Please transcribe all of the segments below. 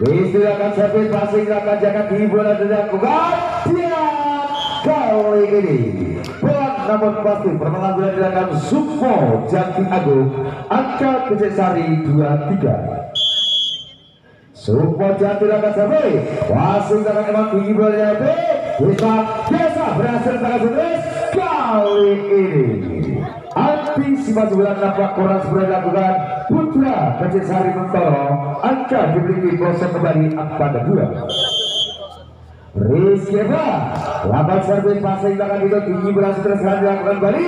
Istilahkan servis passing akan jaga di bola dilakukan dia kali ini. Pelan namun pasti permainan bola dilakukan Sukmo Jati Agung angka Kecesari 23 Sukmo Jati dilakukan servis passing akan emang tinggi bola bisa biasa berhasil tangan kali ini Antisipasi bulan nampak kurang sebenarnya dilakukan. Putra Kecil Sari Mentoro Angka dimiliki proses kembali pada dua Rizky Eva Lambat servis pasang tangan itu tinggi berhasil terus dilakukan kembali.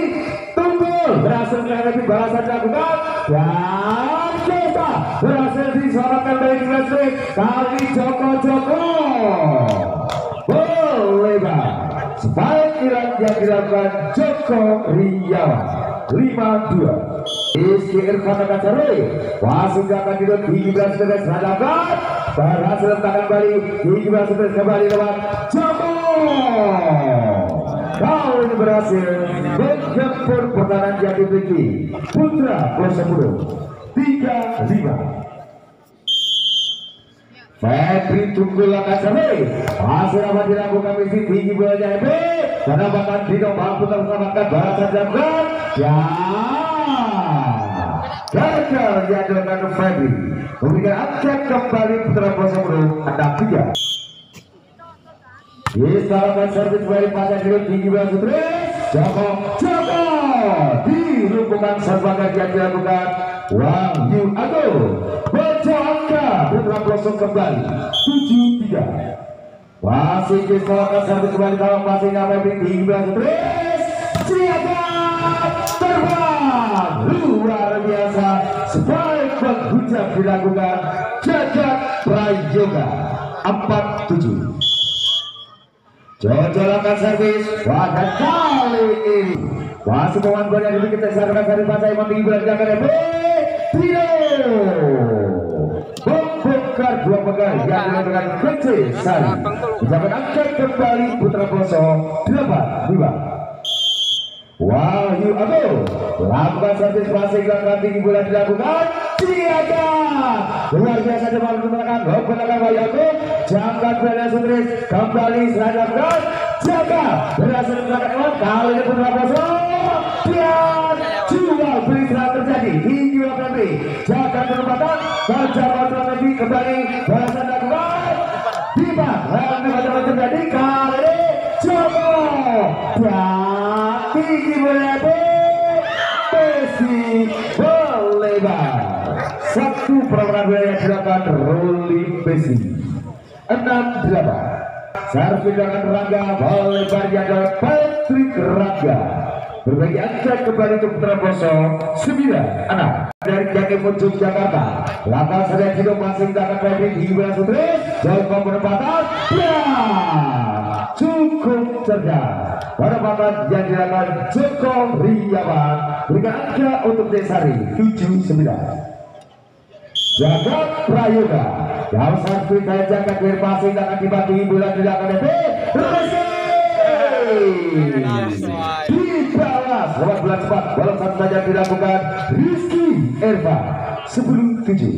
Tunggul berhasil menghadapi balasan dilakukan. Dan Jota berhasil diselamatkan dari Dimas Kali Joko Joko Boleh bang Spike yang dilakukan Joko Riawan lima dua. Rizky Irfan akan cari wasit akan duduk tinggi belas tetes hadapan berhasil letakkan kembali tinggi belas tetes kembali lewat. Joko! Kau ini berhasil menjemput pertahanan jadi tinggi Putra plus 10 tiga lima Febri Tunggul akan sampai hasil apa dilakukan misi tinggi bola JB karena bahkan Dino mampu terselamatkan balasan dilakukan ya. Gagal diadakan Febri. Kemudian angkat kembali putra kuasa bro ada tiga. Disalakan servis kembali pada dulu tinggi bola sutris Joko Joko. Dilumpuhkan serbakan yang dilakukan Wahyu Agung Baca angka putra pelosok kembali. 7-3 Masih disalakan servis kembali kalau masih nyampe tinggi bola sutris Siaga terbang. Luar biasa. Spike menghujat dilakukan Jagat Prayoga. 4-7 Jojolakan servis. Pada kali ini. Masih pemain bola yang kita sarankan dari masa yang tinggi bulan dua pegang yang dilakukan kecil Sari Jangan angkat kembali Putra Peloso 8 5 Wahyu Agung Lakukan servis masing langkah tinggi bulan dilakukan. Siaga Luar biasa depan menggunakan. Menggunakan Wahyu Agung. Jangkat berada sutris. Kembali serang dilakukan Jaga Berhasil menggunakan Ewan Kali ini Putra Poso. Dan Jual beli serang terjadi. Lakukan beli Jaga penempatan Baca Batu Kembali dilakukan Bima Lalu baca terjadi Kali Dan Besi Bolebar satu Ruli Besi enam delapan. Servis dengan Rangga Bolebar adalah Patrick Rangga berbagi angka kembali untuk Putra Boso sembilan anak dari Jakarta Yogyakarta. Langkah sedang hidup masing dapat Febri di Wilayah Sutris Joko penempatan ya cukup cerdas. Penempatan yang dilakukan Joko Riawan berikan angka untuk Desari 79 Jagat Prayoga yang satu saya jaga dari pasing akan dibagi bulan dilakukan DP di balas lewat bulan cepat balasan saja dilakukan Rizky Erva. Sebelum tujuh.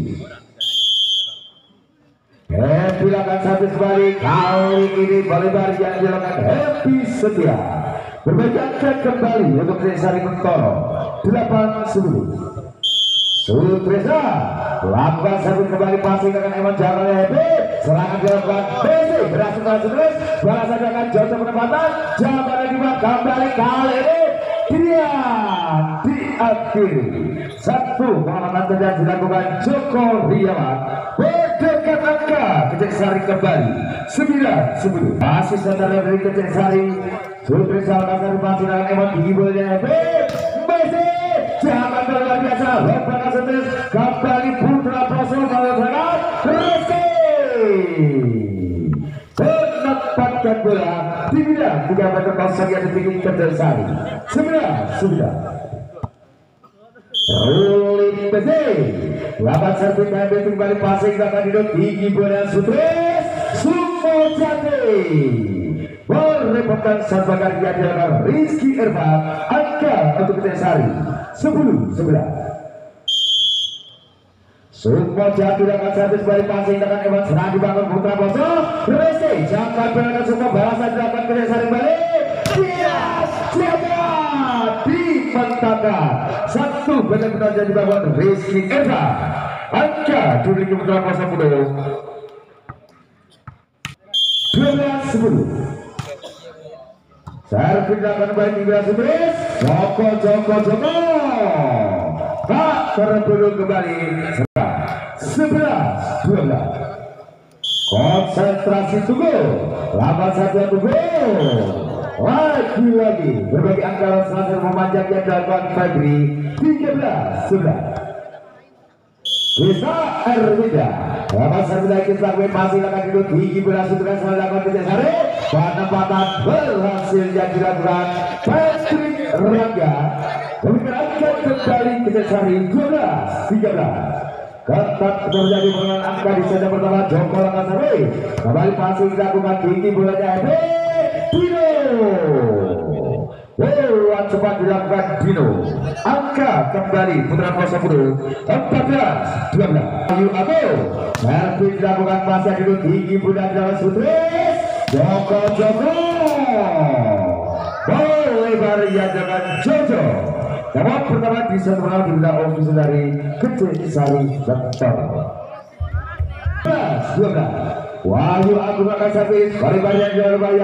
Happy lakukan satu kembali. Kali ini Balibar yang dilakukan. Happy setia. Berbagi angka kembali untuk Desari Mentoro 8 10 Sutresa lakukan servis kembali passing dengan Eman Jalan Hebi serangan dilakukan. Besi berhasil terus. Balasan dengan Joseph penempatan. Jawaban lagi kembali kali ini dia diakhiri satu pengamatan terjadi dilakukan Joko Riawan berdekat angka Kecek Sari kembali sembilan sepuluh masih sebentar dari Kecek Sari Sutresa lakukan passing dengan Eman Gibolnya Hebi Besi Jangan luar biasa Lepas setis Kembali Putra Poso Melakukan Rizky Menempatkan bola Bidang Tiga meter kosong yang ditinggi Kerjasari Sembilan Sembilan Ruling PC Lapan servis KMB kembali passing Akan duduk tinggi bola Sutris Sumo Jati. Merepotkan sang bakar yang dilakukan Rizky Irfan angka untuk Desari 10 11 Sukmo jatuh dengan servis balik passing dengan Ewan serang dibangun Putra Boso Resi jangka berada Sukmo balasan dilakukan kerja saling balik. Tias Jaga Dimentangkan Satu benar-benar jadi bangun Rizky Eva. Angka Duri Putra Boso Pudo 12 10 Servis akan baik Indra Sutris Joko Joko Joko. Tak tertunduk kembali Sebelas Dua belas. Konsentrasi tunggu. Lama satu tunggu. Lagi-lagi Berbagi angka selanjutnya memanjang yang dalam Febri. 13 11 bisa Erwida Lama lagi setelah masih akan duduk. Tinggi berhasil dengan salah lakukan tidak sari Penempatan berhasil yang dilakukan Patrick Rangga. Bergerakkan kembali ke sari 12 13 Ketat terjadi pengenalan angka di set pertama Joko Lakasari Kembali pasir dilakukan tinggi bolanya Ebe Dino Bola cepat dilakukan Dino. Angka kembali Putra Kosa Pudu 14 12 Ayu Abu Servis dilakukan pasir dulu tinggi bulan dalam sutris Joko Joko. Lebar ya dengan Jojo Dapat pertama di pertama bila ofisial dari Kecil Sari Betul 12 Wahyu Agung akan Balik-balik yang jual Wahyu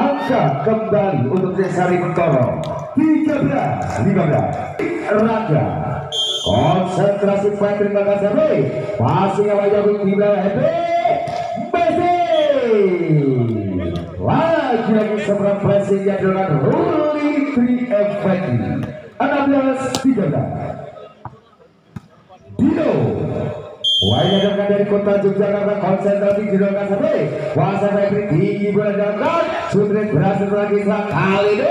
Angka kembali untuk Desari Mentoro 13 15 Raja. Konsentrasi servis Passing Wahyu Agung di Hebe Messi. Lagi-lagi seberang pressing yang dilakukan Ruli 3 Effendi 16 13 Dino. Wajah dari kota Yogyakarta konsentrasi di dalam sampai kuasa Febri tinggi bola dalam Sutris berhasil lagi kali ini.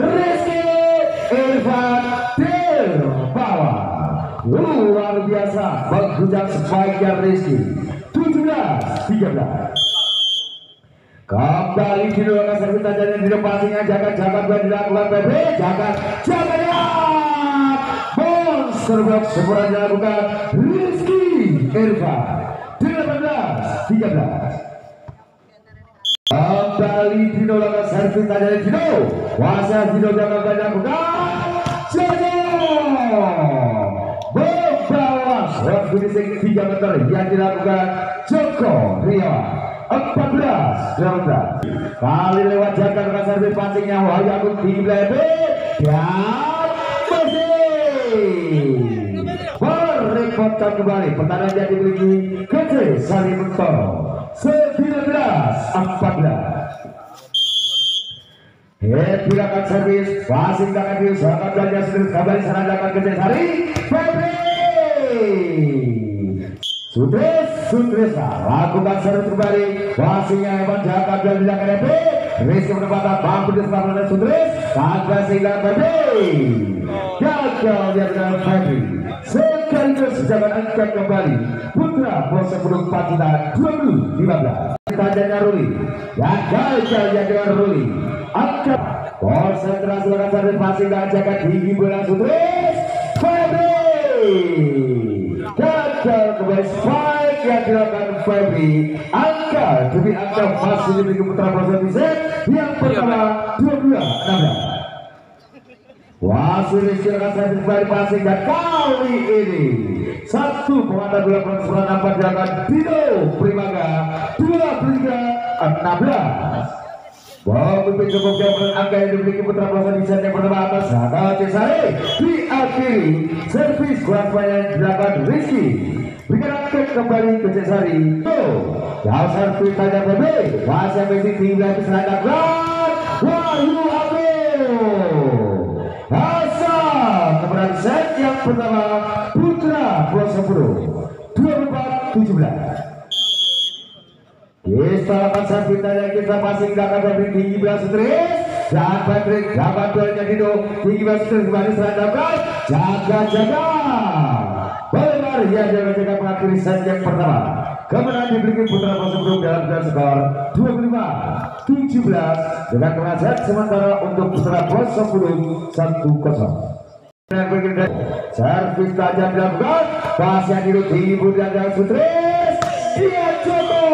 Rizky Irfan Dirbawa luar biasa. Menghujang sebaiknya Rizky. 17 13 Kembali di dalam servis tajamnya di depan singa jaga jaga dua dilakukan PP jaga jaga ya Monster box semua dilakukan Rizky Irfan 18 13 Kembali Dino lakukan servis tajamnya Dino Kuasa Dino jaga banyak bukan Jojo Membawa shot finishing 3 meter yang dilakukan Joko Rio 14 12 kali lewat jaga dengan servis passingnya Wahyu Agung di lebe dan Messi merepotkan kembali. Pertandingan yang dimiliki kecil Sari Mentor 19 14 Hepirakan servis. Passing tangan di sangat belanja sendiri kembali serangan kecil Sari. Febri Sutris Sutresa lakukan servis kembali. Passingnya hebat jaga dan belakang Febri Rizky menempatkan mampu di sebelah Sutris. Tanpa sehingga gagal dia dengan Febri sekaligus jaman angkat kembali Putra Bosa Pudung Pacitan 20 15 tajanya Ruli dan gagal dia dengan Ruli angkat. Konsentrasi dengan servis passing dan jaga tinggi bola Sutris dilakukan Febri angka demi angka masih dimiliki Putra Bosa Bisa yang pertama 22 16 Wasil istirahat saya passing dan kali ini satu pengantar bola pensuran nampak jangan Dino Primaga dua tiga enam belas. Pemimpin cukup yang angka yang dimiliki putra di set yang pertama atas Saka Cesare diakhiri servis kurang yang dilakukan Rizky aktif kembali ke Cesari. Tuh. Jauh servis tanya PB Wasa Messi tinggal di selatan Wahyu Agung Asa kemudian set yang pertama Putra Bosopuro 24 17 kita lakukan yang kita passing belakang Patrick tinggi belas Patrick Dino tinggi belas sutris kembali serang dapat jaga jaga Balebar ya jaga jaga mengakhiri set yang pertama. Kemenangan diberikan Putra Bosopuro dalam dengan skor 25 17 dengan kemenangan sementara untuk Putra Bosopuro 1-0 Servis tajam dilakukan Pas yang diru tinggi dan Sutris Dia Joko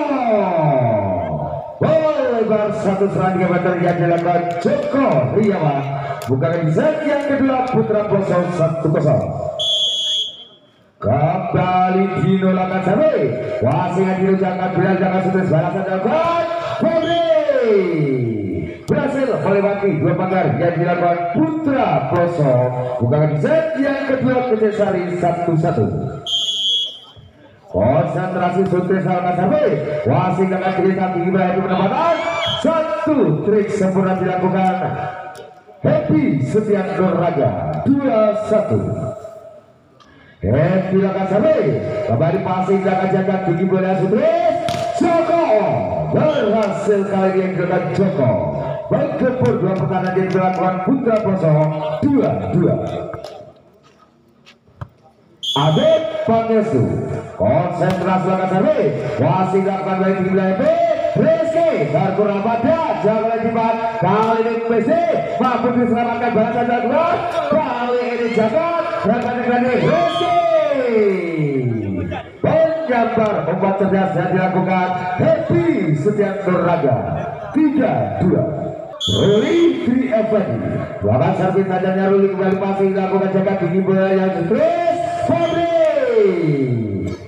Bola lebar satu serangan meter yang dilakukan Joko Riawan. Bukan set yang kedua Putra Pelosok satu kosong kembali dinolakan sampai wasit yang dirujakan benar jangan sudah balasan dapat Febri berhasil melewati dua pagar yang dilakukan Putra Proso bukan set yang kedua Kecesari satu satu konsentrasi suntik salma sampai wasi akan cerita tiba itu pendapatan satu trik sempurna dilakukan. Happy setiap Nur dua satu. Ya, silakan sampai. Kembali passing jaga-jaga tinggi bola Sutris Joko. Berhasil kali ini yang dilakukan Joko. Berkebur dua pertahanan yang dilakukan Putra Poso dua dua. Adik Panesu konsentrasi silakan sampai. Wasit akan baik tinggi bola B. Rizky berkurang pada jangan lagi pak kali ini Messi mampu diselamatkan. Bahasa Jaguar. Kali ini jagoan rekan Rizky penggambar obat cerdas yang dilakukan Happy Setiap Nuraga tiga dua. Ruli Tri Effendi. Bapak Sarpin tajamnya Ruli kembali masih dilakukan jaga tinggi bola yang stres Fabri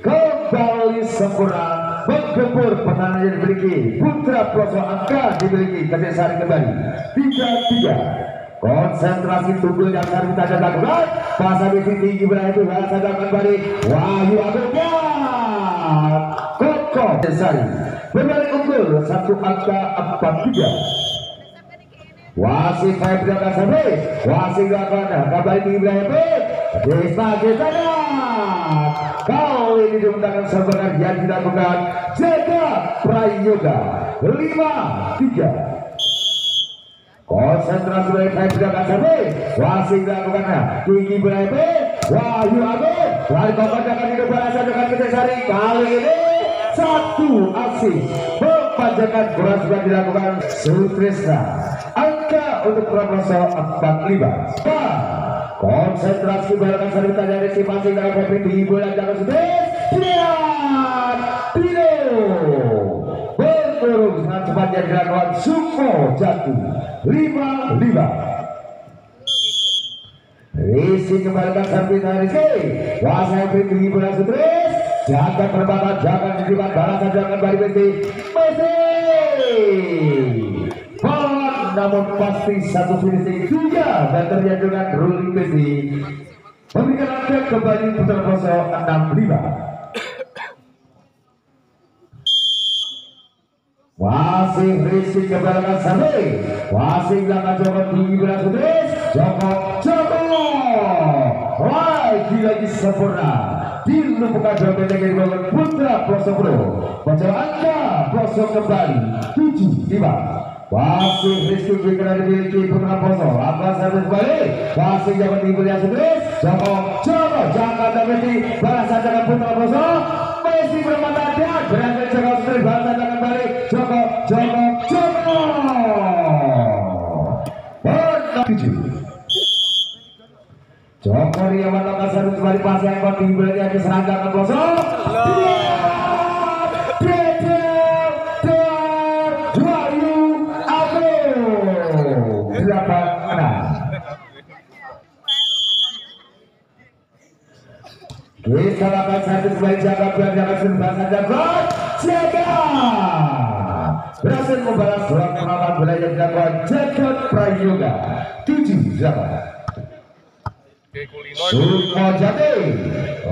kembali sempurna menggempur pertahanan yang dimiliki. Putra Proso angka dimiliki Sari kembali. Tiga tiga konsentrasi tunggul yang Sarpin tajam lakukan pasal di tinggi bola itu saja kembali. Wahyu Agung Koko. Sari kembali unggul. Satu angka empat tiga. Wasit Febri Kasabe wasit Gakana kembali di wilayah Desa Gesana kali ini diundangkan sebenarnya yang dilakukan. Jaga Prayoga. 5 3 konsentrasi dari Febri Kasabe wasit dilakukan tinggi wilayah B Wahyu Agung. Lari komandangan di depan dengan Kesari kali ini. Satu aksi pembajakan bola sudah dilakukan Sutrisna angka untuk Prabowo 45 konsentrasi balakan sarita dari si masing dengan Febri di bola jangan Sutris lihat Tino berturun sangat cepat yang dilakukan Suko jatuh 55 Risi kembalikan sarita dari si Wasa Febri di bola Sutris Jaga perbatasan, jangan dibuat balasan, jangan balik Messi. Messi. Polan namun pasti satu finishing tiga dan terjadi dengan ruling Messi. Memberikan angka kembali putar poso 65. Wasing Rizky kembalikan sampai Wasing belakang Joko tinggi berlaku Dres Joko Joko Lagi-lagi sempurna dua pendek dari Bogor Putra Pelosok Pro baca angka Pelosok kembali 7 5 Wasit Rizky Fikra dimiliki Putra Pelosok Apa servis balik Wasit jaman diberi yang sudris Joko Joko Jaka dan Messi Balasan dengan Putra Pelosok Messi bermata dia Joko Joko Joko Benar 7 Joko Riawan Lokasar kembali pas yang kau timbul di serangga ke kosong. Delapan enam. Kita lakukan satu kembali jaga biar jangan serba saja jaga membalas dua pengaman bola yang dilakukan Jagat Prayoga. Tujuh delapan. Sumo Jati.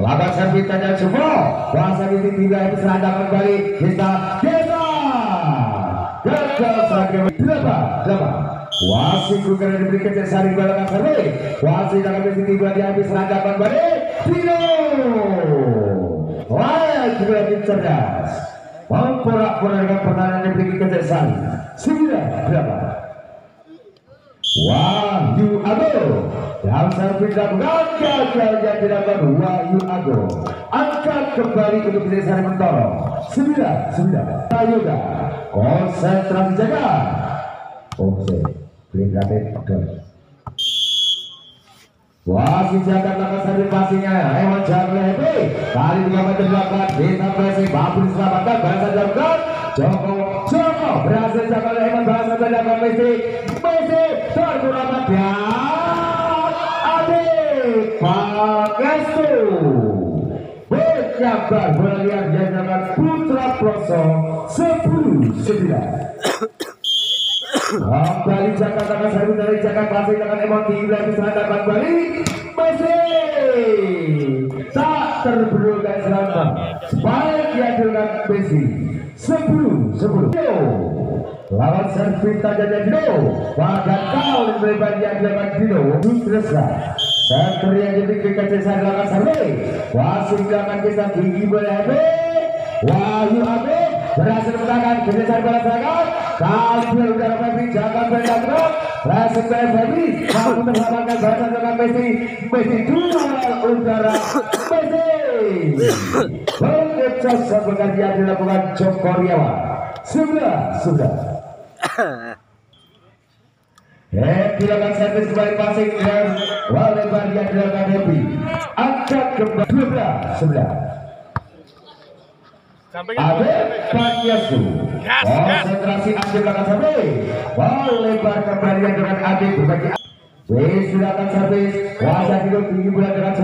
Laban servis tanya semua Bahasa ini tidak serangga kembali Kita Kita Gagal serangga Delapan Delapan Wasit bukan diberi kecil sari balakan servis Wasit akan mesti tiba diambil serangga kembali Tino. Lagi lagi cerdas Memporak-porak dengan pertahanan diberi sari Sembilan Delapan Wahyu Agung. Yang servis gagal yang dilakukan Wahyu Agung. Angkat kembali untuk saling mentoro. Sembilan sembilan Prayoga. Konsentrasi jaga. Oke Beli oke Wasit Jakarta kesari pastinya. Ewan Jarle Happy Kali 2 meter belakang Bisa pressing. Babri selamatkan Bahasa jauhkan Joko Joko. Berhasil Jakarta Ewan Bahasa belakang Messi. Messi. Terkurang dia Adik. Pangestu. Menyabar bola liar Jajaran Putra Ploso 10 9 Kembali Jakarta Kasari dari Jakarta masih dengan emosi lagi serangan kembali Messi. Tak terberukan selama Spike dihasilkan Messi. Sepuluh sepuluh. Lawan servis tajamnya Dino kau lebar dihasilkan Dino Sutresa Center yang dimiliki kecesa adalah Sarwe Wasit akan kisah tinggi boleh Wahyu Abid berhasil menangkan kejar bola serangan kali udara Febri jangan berdagang berhasil Febri. Mampu terselamatkan bahasa dengan Messi. Messi dua udara Messi. Pengecas sebagai yang dilakukan Joko Riawan sudah sudah. Eh, silakan servis kembali passing dan lebar yang dilakukan Happy angkat kembali. 12 11 Ade konsentrasi belakang sampai bal lebar kembali dengan Ade berbagi Wis silakan servis. Wajah hidup tinggi bulan dengan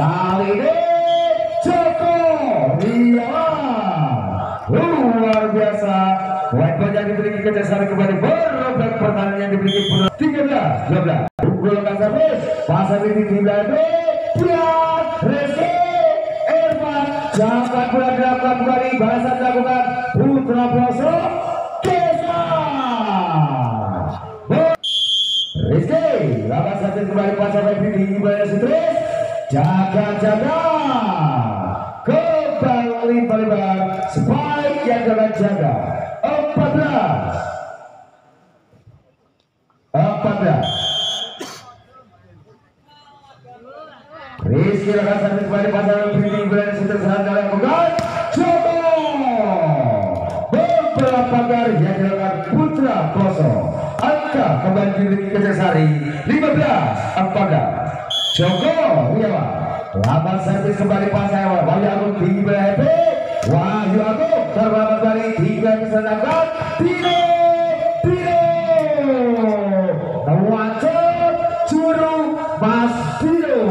kali ini Joko luar biasa. Poin yang dimiliki kejaksaan kembali berobek pertandingan yang dimiliki puluh 13 12 unggul kan servis. Pasal ini Pian Resi Irfan Jangan bola dilakukan kembali bahasa dilakukan Putra Ploso Desa Rizky Lawan satu kembali pasal Febri tinggi bola sutris Jaga jaga. Kembali melebar Spike yang jaga. Jaga 14 14 Rizky akan sampai kembali pasal Bini Bulan Sutra Serang dalam bukan Joko Beberapa pagar yang dilakukan Putra Koso Angka kembali dimiliki Kecesari 15 Ampaga Joko Riawan Lapan servis kembali pasal Wahyu Agung tinggi Wahyu Agung terbang kembali Tiga kesenangan Tino Tino Wajib Juru Mas Tino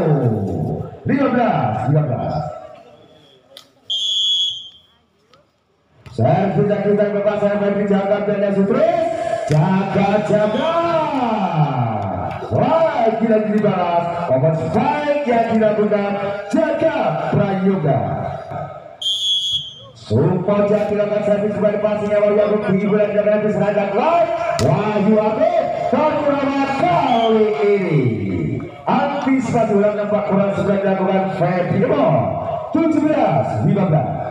15 15 Servis dan kita bebas saya bagi jaga dan sutris jaga jaga. Wah gila gila balas open spike yang dilakukan. Jaga prayoga Sumpah jati lakukan servis kembali passingnya. Wahyu Agung tinggi bulan jaga habis seragam live Wahyu Agung kekurangan kali ini. Antisipasi ulang nampak kurang sudah dilakukan Febri tujuh 17 15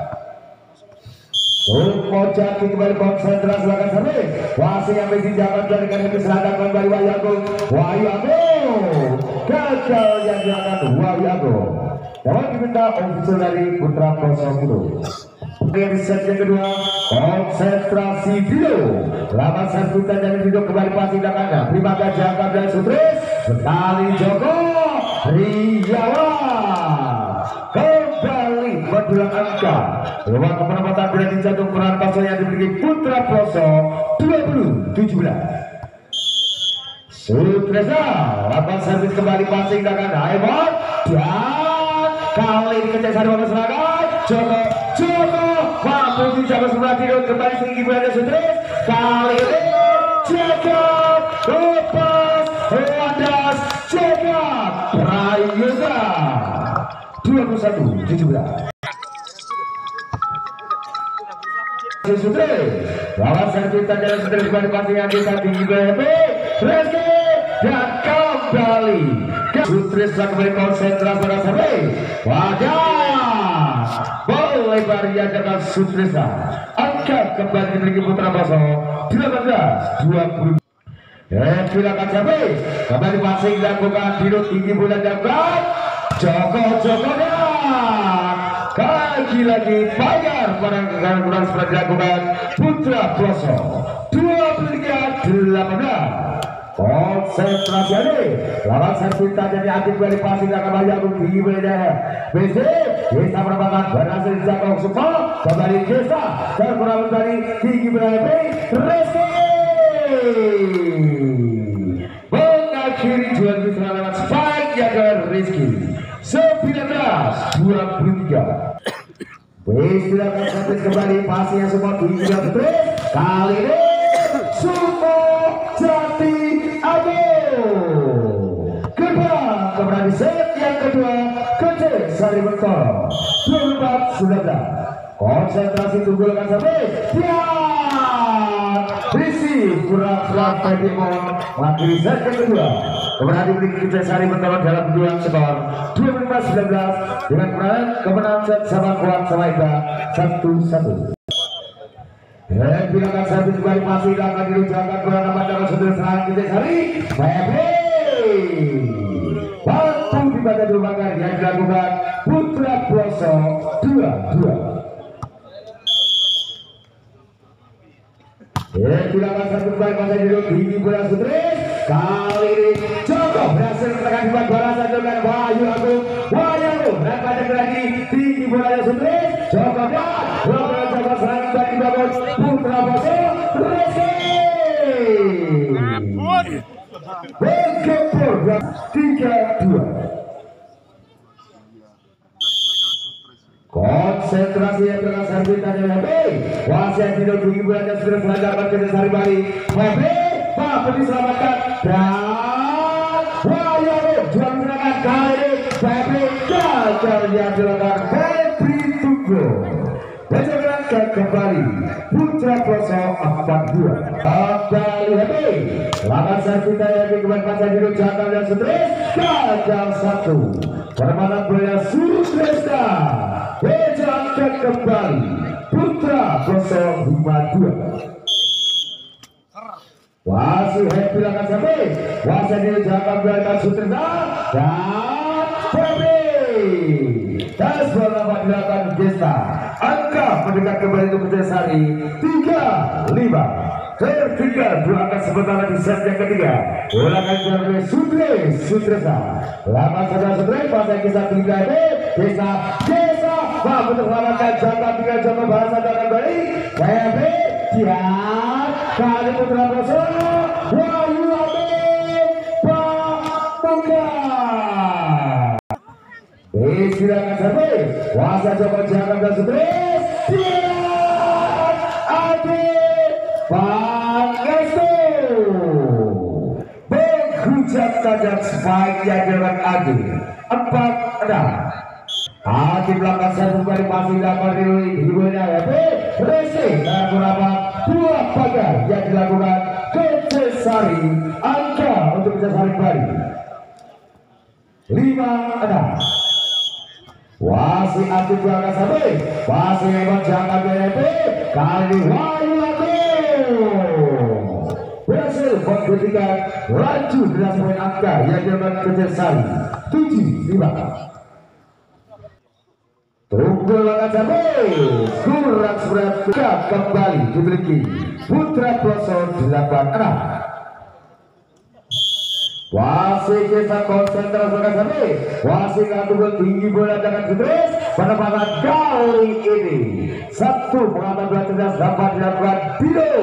Jati kembali konsentrasi lakukan servis Wasit yang masih jalan dari kami seragam kembali Wahyu Agung Wahyu Agung gagal yang dilakukan Wahyu Agung dapat diminta official dari Putra Koso Kudu di set yang kedua konsentrasi video. Lama serbutan dari video kembali pasti belakangnya prima gajah dan sutris. Sekali Joko. Riawan ruang penempatan berani jatuh peran pasal yang dimiliki Putra Ploso 20 17 Sutresa lakukan servis kembali passing dengan Aimon dan kali ini kejaksaan bagus serangan Joko Joko mampu dijaga sebelah tidur kembali tinggi berada Sutris kali ini Jacob lepas Wadas Jacob Prayoga 21 17 Servis jalan Sutris kembali passing yang bisa tinggi berada Rizky dan kembali telah kembali konsentrasi pada sampai Wadah Boleh Maria dengan Sutrisa Angkat kembali dimiliki Putra Baso 18 20 Eh, silakan sampai kembali passing dilakukan Dino tinggi bulan dapat Joko Joko dan kaki lagi Pagar pada kekalahan kurang setelah dilakukan. Putra Ploso 23 18 konsentrasi ini lawan Serpita jadi aktif dari pasir akan banyak tinggi berbeda BC bisa merupakan berhasil jatuh suka kembali desa terkurang dari tinggi berbeda Reski Wis silakan sampai kembali pasnya semua dan terus kali ini Sumo Jati Abu. Kedua di set yang kedua kecil Sari Mentoro 24 19 konsentrasi tunggu sampai. Dan Pura Wakil set kedua. Kemenangan Sari dalam skor 25-19 dengan peran kemenangan set kuat selaika 1-1 dan satu kembali masih akan Sari. Waktu dua yang dilakukan Putra 2-2 Gunakan satu baik masa hidup Hingga bola sutris Kali ini Joko berhasil menekan buat bola satu dengan Wahyu Agung Wahyu Agung Berapa ada lagi Tinggi bola sutris Joko dan Joko coba serangan bagi Babon Putra Boso Rizky Berkepur Tiga konsentrasi yang dengan serbitan yang lebih wasit tidak tinggi bulan yang sudah selanjutkan ke Sari Bali. Wabe mampu diselamatkan dan Wayo jual serangan kali gagal yang dilakukan Febri Tunggu. Menjalankan kembali. Putra Poso 42 Kembali Happy Lawan Sarvita yang dikeluarkan pasal biru Jagal dan Sutris. Gagal satu. Permainan bola Sutresta Menjalankan kembali Putra Poso 52 Wasit happy lakukan sampai. Wasit ini Jagal dan Sutresta Dan Tas bola dilakukan Gesta angka mendekat kembali untuk Sari tiga lima. Tertinggal dua angka sebentar lagi set yang ketiga. Ulangan dari Sutre Sutresa lama saudara Sutre pasang kisah tiga D desa jangka tiga jangka bahasa dan kembali saya B jihad kali putra Bosono Wahyu Amin. Wasa coba jangan dan stres. Siap. Adi. Pangestu. Menghujat tajam spike yang dilakukan. Empat. Adi belakang satu kali masih dapat dihiburnya ya. Resi dan beberapa dua pagar yang dilakukan Kecesari. Angka untuk Kecesari Bali. Lima enam. Wasi aktif berangkat sampai Wasi hebat jangan BNP Kali Wahyu Berhasil membuktikan Laju dengan poin angka Yang dilakukan kecil sari Tujuh lima Sampai Kurang seberat kembali dimiliki Putra Ploso delapan enam Wasit kisah konsentrasi sampai Wasit akan tinggi bola dengan stres Penempatan kali ini Satu pengalaman bola cerdas dapat dilakukan Dino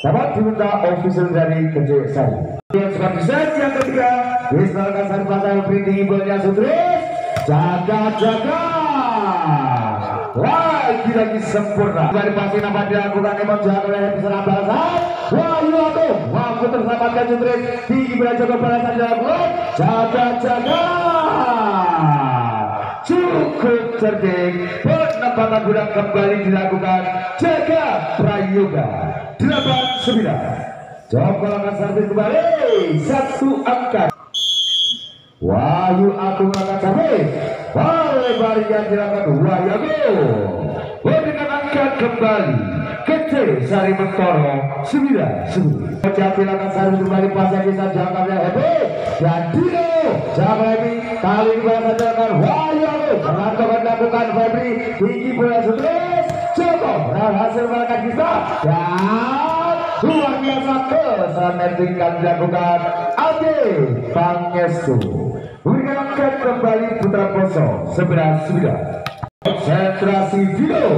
Dapat diminta official dari Sari Yang seperti set yang ketiga Diselarkan sari pasang tinggi bola stres Jaga-jaga lagi-lagi sempurna dari pasti nampak dilakukan emang jaga oleh serang balasan Wahyu Agung mampu terselamatkan Jutris tinggi belajar ke balasan dilakukan jaga-jaga cukup cerdik. Penempatan budak kembali dilakukan. Jaga prayoga. 89 Joko akan servis kembali. Satu angka Wahyu Agung akan servis Lebar yang dilakukan Agung Berikan angkat kembali Kecil Sari Mentoro Sembilan Sembilan. Jati akan Sari kembali pasang kisah jangkauannya Hebi Dan Dino Jangan Hebi Kali ini bahasa dengan Wahyu Agung Menangkap melakukan Febri. Tinggi bola stres. Cukup Berhasil melakukan kisah Dan luar biasa kesanetrikan dilakukan. Ade Pangestu Angkat kembali Putra Poso sebelas sembilan konsentrasi video.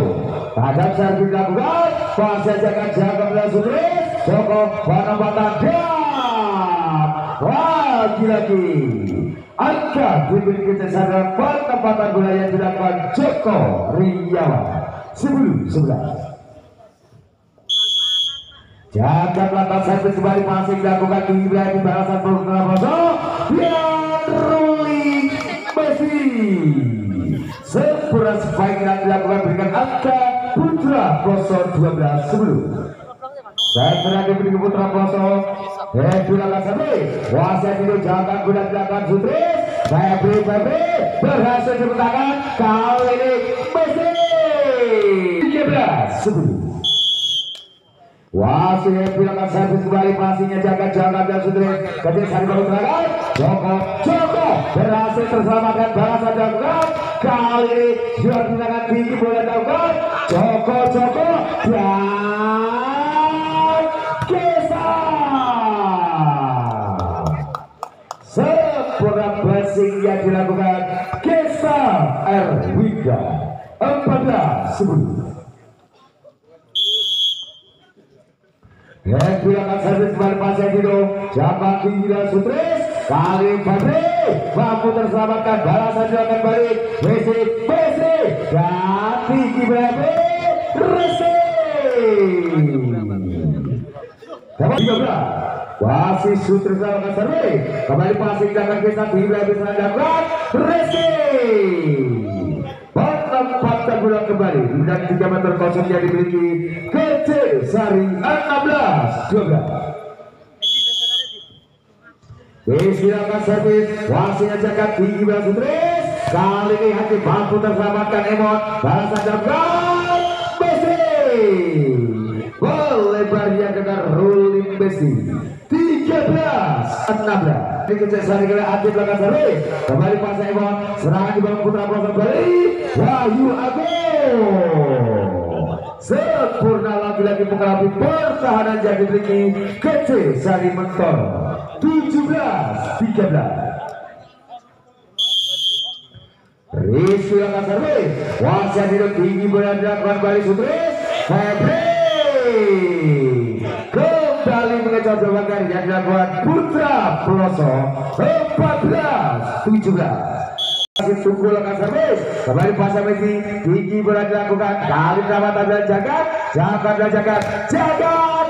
Tajam servis dilakukan pasca jaga jaga belas sutris Joko Panambatan dan lagi-lagi angka diberi kesadaran penempatan bola yang dilakukan Joko Riawan. Sebelum sebelas Jaga belakang servis kembali masih dilakukan di wilayah balasan Putra Poso spike yang dilakukan berikan angka Putra Poso 12 sebelum. Saya terakhir diberi Putra Poso eh gunakan sampai wasit itu jangan guna belakang Sutris saya beri beri berhasil dimenangkan. Kali ini Messi 13 sebelum. Wasit bilangan servis kembali pastinya jaga jaga dan sutri. Kecil sari baru serangan Joko Joko. Berhasil terselamatkan bahasa jagoan kali ini sudah bilangan tinggi boleh dilakukan Joko Joko! Dan Kesa sempurna blessing yang dilakukan Kesa Erwida 14 sebelum yang servis kembali pasien itu Siapa tinggi dan sutris Kali Fadri Mampu terselamatkan balasan dilakukan balik. WC WC Dan tinggi berapa Resi Dapat 13 Wasit sutris melakukan servis. Kembali pasien dilakukan kisah tinggi berapa Selanjutnya Resi Penempatan bola kembali. Dan tiga meter kosong yang dimiliki kecil Sari 16 12 Disilakan servis wasitnya jaga tinggi sutris kali ini hati mampu terselamatkan Emon. Bahasa jabran Messi Bola yang dengan ruling Messi 13 16 di kecil sari kali hati belakang servis kembali pas Emon. Serangan di bawah putra proses kembali Wahyu Agung. Sempurna lagi-lagi mengalami pertahanan yang dimiliki kecil sari mentor 17 13 Rizky akan servis Wasiat hidup tinggi bola dilakukan kembali Sutris Febri Kembali mengejar jawaban yang dilakukan Putra Peloso 14 17 masih tunggu langkah servis kembali pasang Messi tinggi bola dilakukan. Kali perawatan dan jagat jagat dan jagat jagat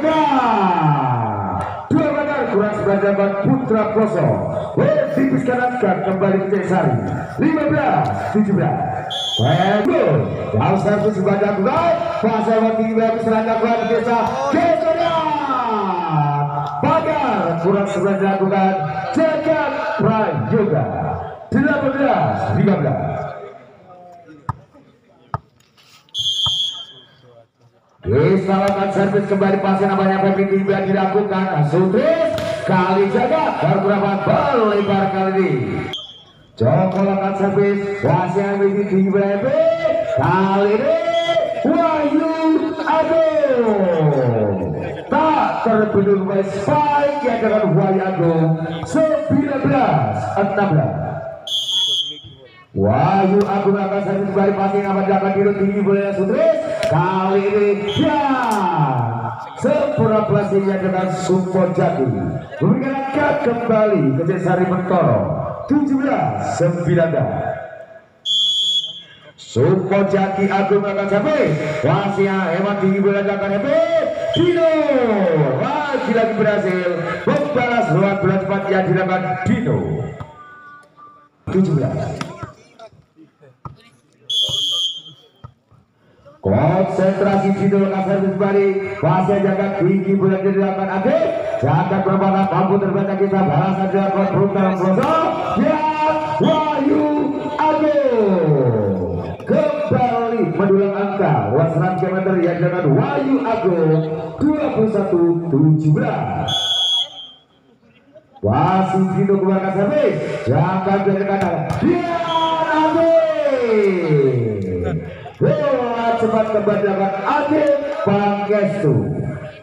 meter kurang sebelah Putra Peloso bertipis kanan kembali ke Cesari 15 17 Bagus, jauh servis sebagai bukan fase tinggi bagus serangga kuat desa Kesonya Pagar kurang sebelah dilakukan Jagat Prayoga 18 15 Disalakan servis kembali pasien namanya Febri Tiba dilakukan Sutris kali jaga beberapa berlebar kali ini. Joko lakukan servis Wasia Widi di WB kali ini Wahyu Agung. Tak terbendung oleh spike yang dengan Wahyu Agung 19 16 Wahyu Agung akan servis kembali passing akan dapat biru tinggi boleh Sutris kali ini. Ya. Sempurna passingnya dengan Sumpah Jati. Memberikan angkat kembali ke Cesari Mentoro. 17 19 Suko Jati Agung akan sampai Wasia hemat tinggi bola akan sampai Dino lagi-lagi berhasil membalas luar bola cepat yang dilakukan Dino. 17 konsentrasi akan servis kembali. Wasia jaga tinggi bola dilakukan Agil jaga perempuan mampu terbaca kita. Balasan Brutal Bloso ya Wahyu Agung kembali mendulang angka. Wasaran kilometer yang dengan Wahyu Agung 21 17 Wasit Dino keluarkan servis. Jangan dari kanan Dian Agung Bola cepat kembali dapat Adil Pangestu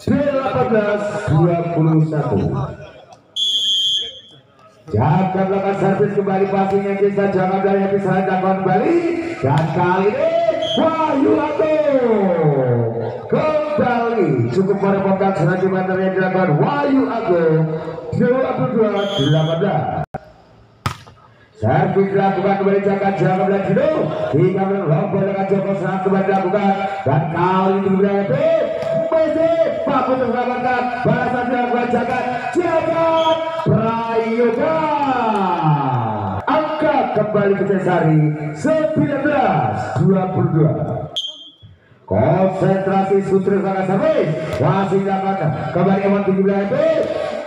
18-21 Jaga belakang servis kembali passingnya bisa jangan dari yang bisa dilakukan kembali. Dan kali ini Wahyu Ato. Kembali. Cukup merepotkan serangan yang dilakukan Wahyu Ato. 22 18 Servis dilakukan kembali jaga jaga belah Jino hingga melompat dengan Joko serang kembali dilakukan. Dan kali ini berarti Messi Pak Putus melakukan balasan dilakukan jaga jaga Prayoga. Angkat kembali ke Cesari. 19 22 konsentrasi Sutri sangat servis masih dapat kembali Ewan 17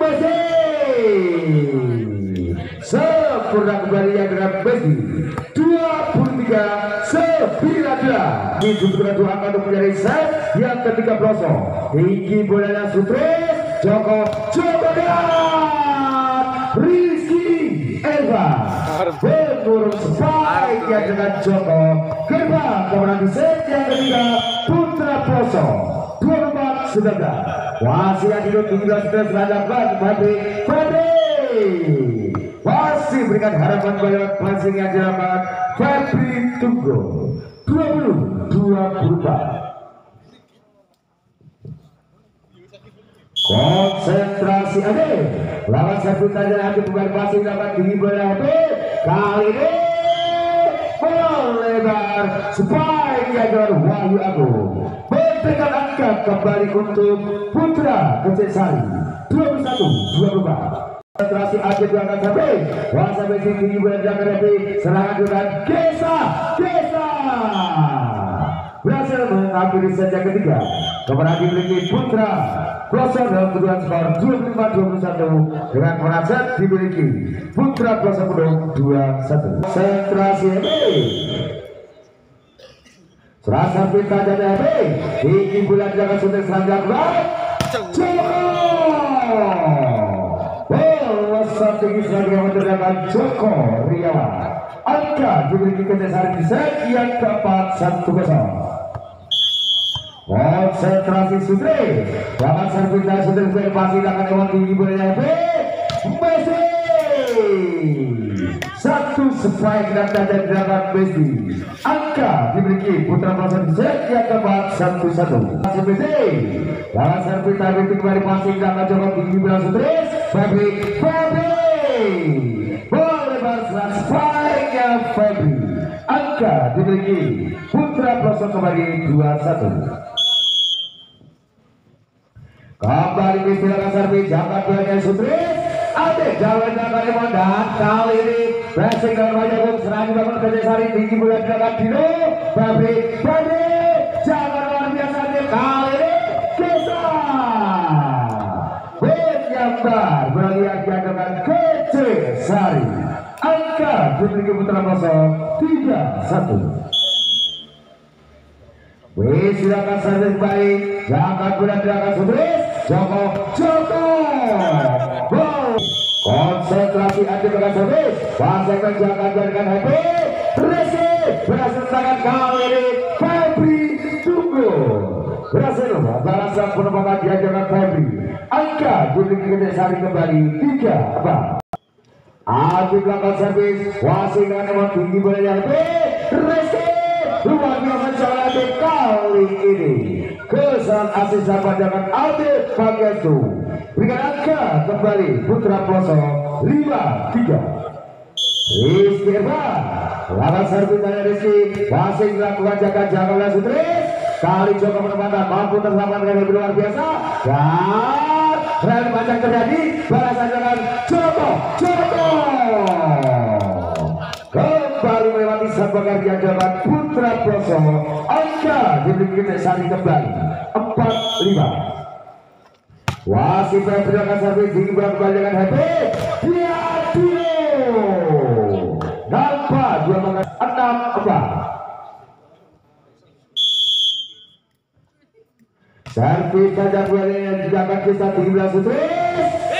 Messi sempurna kembali yang dengan Messi 23 19 ditunjukkan dua angka untuk menjadi set. Yang ketiga pelosok. Tinggi bolanya Sutris Joko Joko Rizky Eva spike yang dengan Joko gerbang kemenang di set yang ketiga Putra Pelosok. 24 19 masih yang hidup 17 19 Fadri Fadri masih berikan harapan banyak passing yang dilakukan Febri Tunggu 20 konsentrasi. Ade lawan satu saja nanti bukan passing dapat dihibur kali ini melebar yang dengan Wahyu Agung. Berikan angka kembali untuk Putra Kecesari 21 24 konsentrasi berangkat sampai. Wah sampai sini Gesa berhasil mengakhiri ketiga. Dimiliki Putra. Dalam skor 25-21 dengan dimiliki Putra Pelosok penuh 2-1 konsentrasi ini Serasa pita jadi HP Tinggi bulan jangan strategi sebagai yang terdapat Joko Riawan angka diberi kesesari di set yang keempat satu kosong konsentrasi Sudri jangan servis dan Sudri pasti akan lewat tinggi bolanya B Messi satu spike dan tanda dapat Messi angka dimiliki Putra Proses di set yang keempat satu satu masih Messi jangan servis tapi kembali passing dan Joko tinggi bola Sudri Febri Balas spike-nya Febri. Angka dimiliki Putra Pelosok kembali 21 kembali istilahkan servis jangka duanya Sutris ini Racing dan bulan Dino jangan luar biasa nih kali ini berlihat dengan kece Sari. Angka dimiliki putra kosong tiga satu. Wih silakan servis baik jangan bulan silakan Sutris Joko Joko. Wow. Konsentrasi aja dengan servis pasangkan jangan jadikan happy. Resi berhasil tangan kali ini. Febri Tunggu. Berhasil balasan penempatan dia dengan Febri. Angka dimiliki gede sari kembali. Tiga apa Adi belakang servis. Wasit dengan emang tinggi bolanya happy Resi luar biasa jalan kali ini. Kesalahan asis sahabat dengan Adi Pagetu berikan angka kembali Putra Pelosok 5-3 Rizky Irfan lawan servis dari Rizky masih dilakukan jaga-jaga oleh Sutris. Kali Joko menempatkan mampu terselamatkan dengan luar biasa. Dan rel panjang terjadi balasan dengan Joko Joko kembali melewati sebagai yang jabat Putra Pelosok angka dimiliki Sari kembali 4-5 Wasit Febri akan servis tinggi bola kembali dengan happy Diadino Nampak dua mengat enam empat Servis saja boleh diangkat ke 17 terus.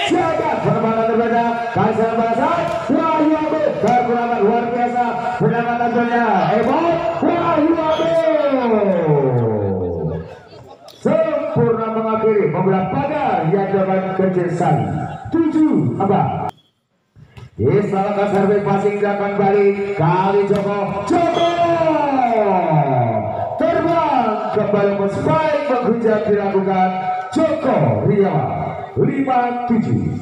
Siapa permainan terbaca Kaisar Basar, Wahyu Abu, kekurangan luar biasa. Penangkatan golnya Evo Wahyu Abu. Sempurna mengakhiri beberapa pagar yang dapat kejelasan. Tujuh apa? Disalahkan servis passing dilakukan balik kali Joko Joko kembali ke spike menghujat dilakukan Joko lima tujuh.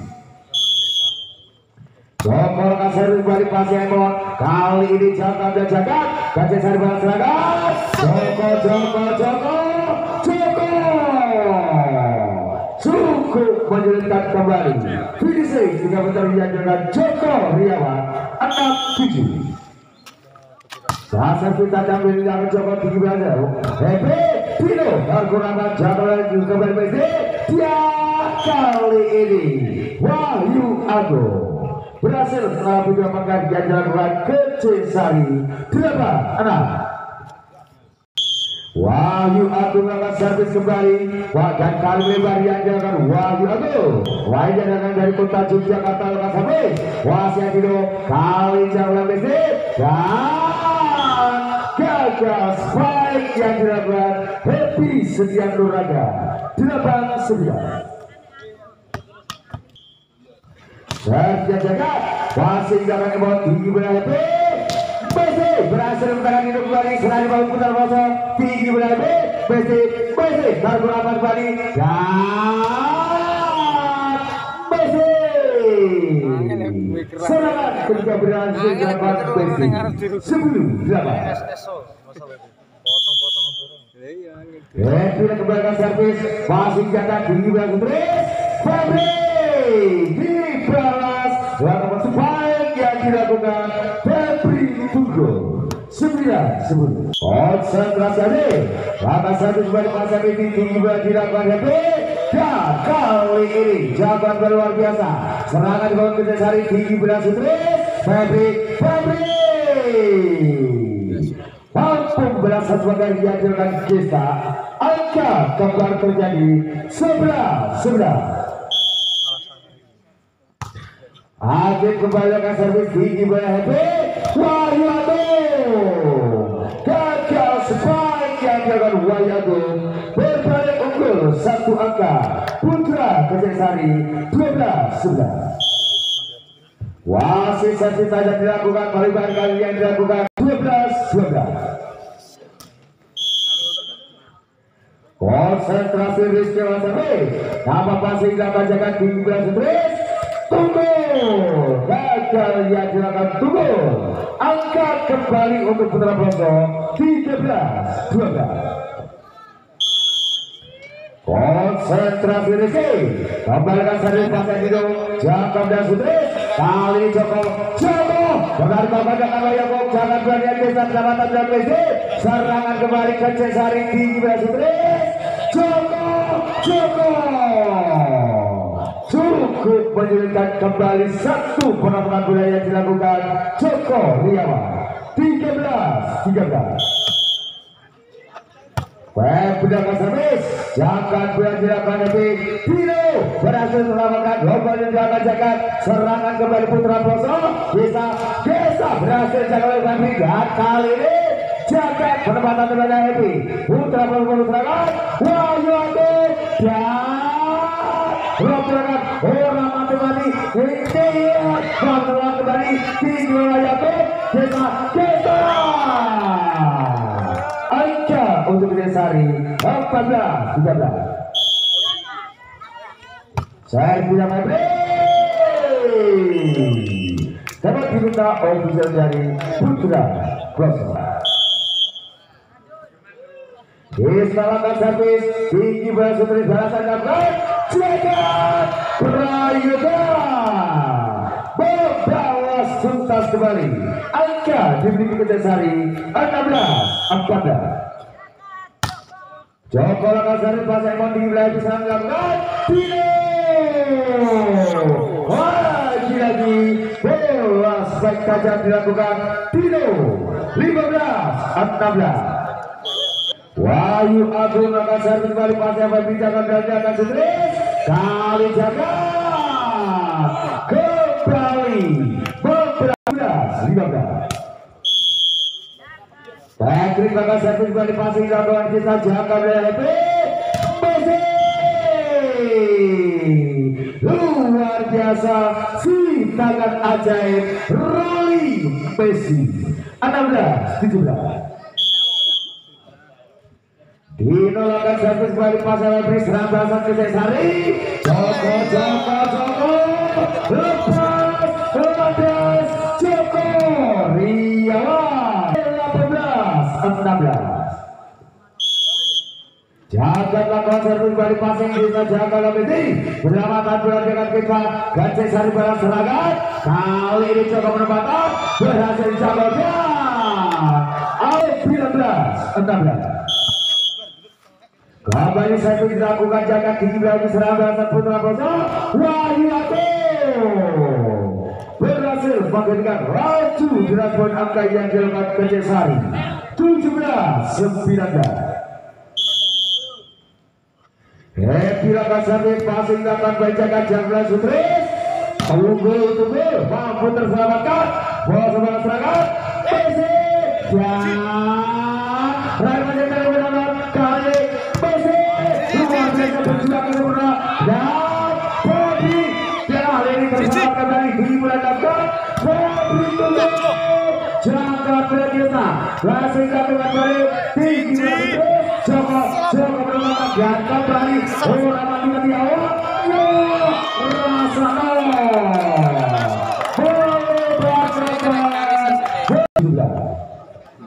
Joko lakukan servis balik passing Emon kali ini Jaka dan Jagat. Kecil Sari balas serangan Joko Joko Joko Joko. Cukup menyulitkan kembali. Finishing juga berterlihat dengan Joko Riawan 6-7 Sasa kita di dalam Joko tinggi berada Hepe Hargunawan Joko juga kembali BC Dia kali ini Wahyu Agung. Berhasil menyelamatkan ganjaran kecil Sari 8 6 Wahyu Agung akan servis kembali. Bahkan kali lebar yang dilakukan Wahyu Agung. Wahyu dilakukan dari kota Yogyakarta lepas habis Wasia Bido kali jauh lebih Dan gagal spike yang dilakukan Happy Sedian Nuraga 8-9 Servis jaga Masih dilakukan emot tinggi berhasil BC berhasil menangkan hidup kembali setelah dibawa putar kosong tinggi berhasil BC BC baru rapat kembali dan BC serangan ketika berhasil dapat BC sebelum delapan Tidak kembalikan servis. Masih jatah berhasil terus Fabri di balas lakukan spike yang dilakukan. Febri Tugo sembilan sepuluh. Konsentrasi ini maka satu kembali masa ini tinggi dilakukan Happy dan kali ini jawaban luar biasa. Serangan gol Sari tinggi berhasil terus Febri Febri. Mampu berhasil sebagai dilakukan Gesta angka kembar terjadi sebelas sebelas Agit kembali ke servis tinggi bola happy. Wahyado gagal yang dilakukan Wahyado berbalik unggul satu angka. Putra Kecesari 12 11 Wasit servis saja dilakukan balik kali yang dilakukan 12 12 konsentrasi Rizky Wasabi nama passing dapat jaga tinggi belas Tris tunggu. Gagal yang dilakukan tunggu. Angkat kembali untuk putra Bronco 13 12 konsentrasi Rizky. Kembalikan seri pasang itu Jakob dan Sutris kali Joko Joko. Benar kepada kalau Yakob jangan berani desa pendapatan dan PC serangan kembali ke Cesari tinggi belas Sutris Joko Joko. Cukup menyulitkan kembali satu penampungan bola yang dilakukan Joko Riawan 13 13 Pedagang servis Jangan dilakukan tapi Pino berhasil melakukan lomba yang dilakukan jagat Serangan kembali Putra Poso Bisa Desa berhasil jaga oleh Fabri Dan kali ini jagat penempatan kembali Happy Putra Poso serangan Wahyu Ade Dan Rombongan orang mati-mati. Ini Bantuan kembali Tinggi wilayah Desa Desa Angka Desari 14 13 saya punya Mabri dapat diminta official dari Putra Kloso Disalahkan servis tinggi berhasil dari balasan dapat Jagat Prayuda Membalas tuntas kembali. Angka dimiliki Kedesari 16 14 Joko Lakasari pas Emon di wilayah bisa melakukan Pino lagi-lagi bola spek tajam dilakukan. Pino 15 16 Wahyu Agung akan servis kembali pas Emon bijakan dan akan sutris kali jaga kembali. Beberapa 15 Patrick bakal servis kembali passing dilakukan kita. Dari Happy. Messi luar biasa. Si tangan ajaib. Messi. 16 17 Dinolakan kembali Joko Joko Joko Jaga lakukan servis kembali pasang bisa jaga lebih tinggi Penyelamatan bola dengan kita Gajah Sari balas serangan Kali ini Joko menempatkan Berhasil dia Ayo 19 16 Kembali saya dilakukan jaga tinggi lagi serang bahasa putra Bosa Wahyu Aku berhasil mengendalikan raju poin angka yang dilakukan Gajah Sari. 17 19 Happy Raka Sari passing akan bacakan Jamla Sutris Unggul tunggu mampu terselamatkan bola sebelah serangan. Messi. Dan Rai Majekan benar kali Messi. Luar biasa berjuang ke bola dan Bobby dan hari ini bersama kembali di bulan dapat Bobby tunggu jaga berbiasa Masih kembali kembali Orang mati mati awal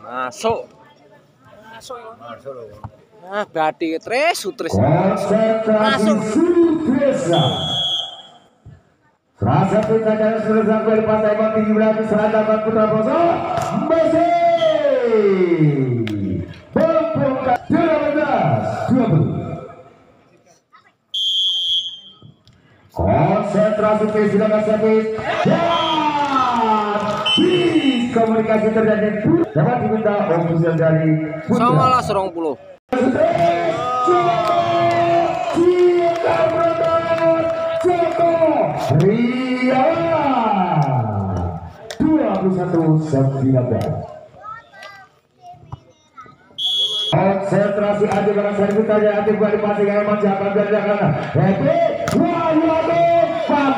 Rasa Masuk. Nah, berarti tres sutris. Sudresa Salah satu cadangan selesai dari Pantai Bang tinggi Putra Poso Messi Membuka 18 20 konsentrasi silakan servis dan komunikasi terjadi dapat diminta ofisial dari Sama lah serong puluh. satu sembilan belas konsentrasi aja karena servis aja hati buat dipasang yang emang jalan biar happy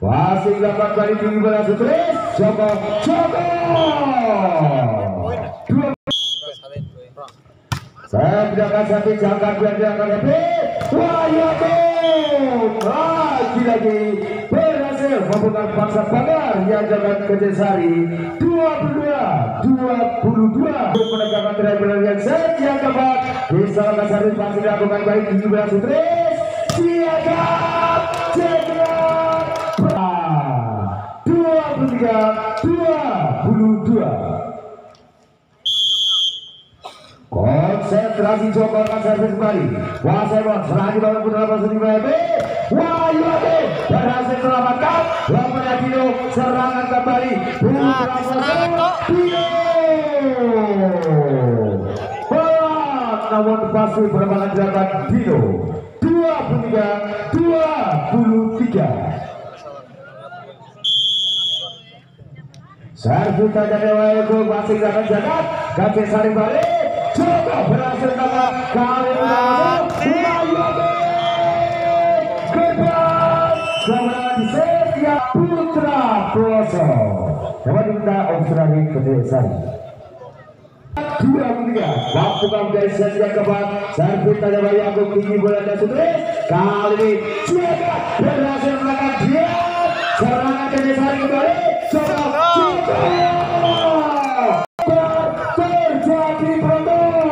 Masih dapat balik tinggi bola sutris Joko Joko! Saya tidak akan sampai jangka dua dia akan lebih Wahyoto Lagi-lagi berhasil membuka paksa pagar yang jalan Kejasari 22 22 untuk menegakkan terakhir yang sekian keempat bisa Kasari masih dilakukan baik tinggi bola sutris Siagam 2022 konsentrasi Joko akan servis kembali. Wasir serangi bawah putra Basri BB berhasil selamatkan. Lompat Adino serangan kembali. Putra nah, Basri namun pasti berbalan jalan Dino. 23 22. Servis saja Dewa Ego masih akan jagat Gajah Sari balik Coba berhasil kakak Kali ini masuk Gerbang Kemenangan di Setia Putra diminta Australia Gajah Sari. Dua tiga. Waktu yang keempat servis tanda tinggi bola dan sutris. Kali ini Jaga berhasil menangkan dia serangan Gajah Sari kembali coba terjadi penonton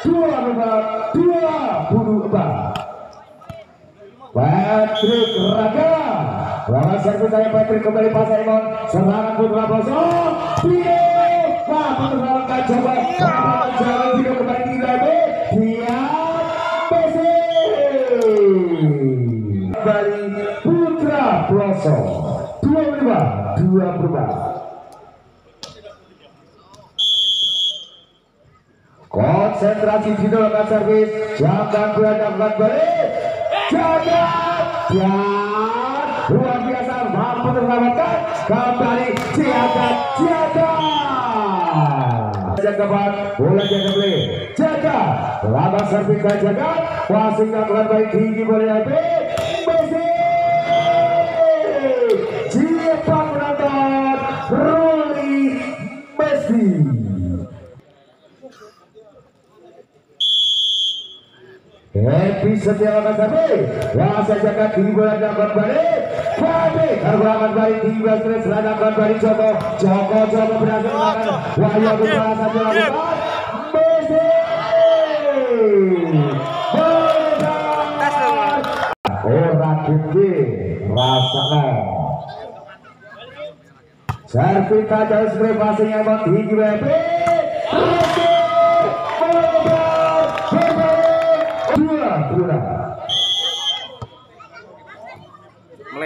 dua empat dua puluh empat Patrick Raga Lawan servis saya Patrick kembali pas Emon serangan Putra Boso Dia mampu terselamatkan coba Jalan video kembali di Dia Dua lima dua berubah konsentrasi di dalam servis jangan berhadapan balik jaga dan luar biasa mampu terselamatkan kembali jaga jaga jaga ban bola jaga beli jaga lama servis dan jaga wasit melakukan baik tinggi boleh habis setia servis Wasa jaga tinggi bola dapat balik. Balik Terbelakan balik tinggi bola stres Dapat balik. Joko Joko Joko berhasil melakukan. Wahyu Agung salah satu lakukan Messi! Bola Ora gede rasanya Servita jauh spray passing yang tinggi WP